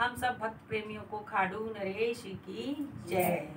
हम सब भक्त प्रेमियों को खाडू नरेश की जय।